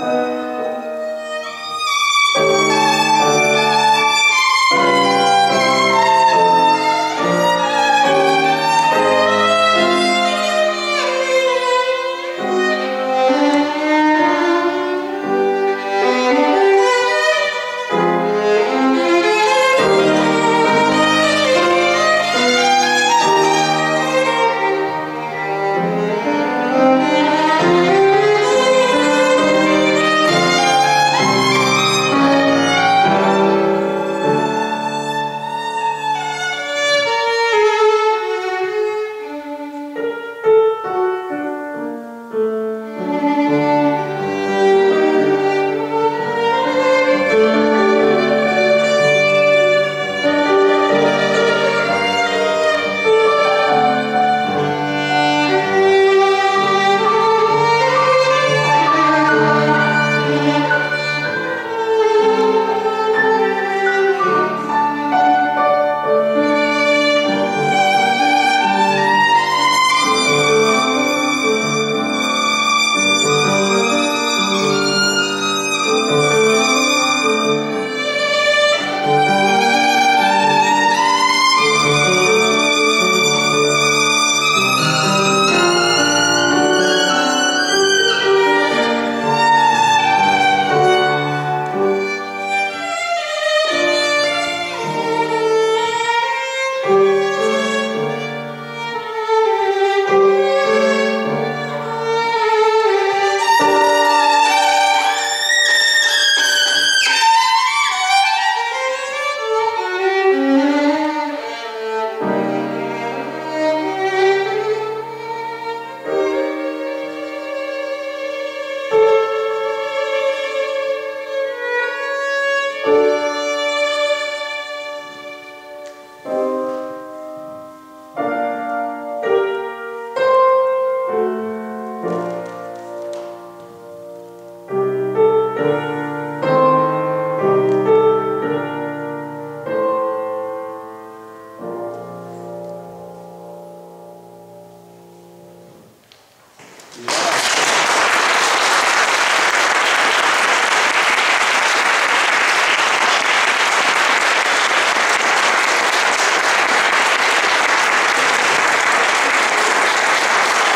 Música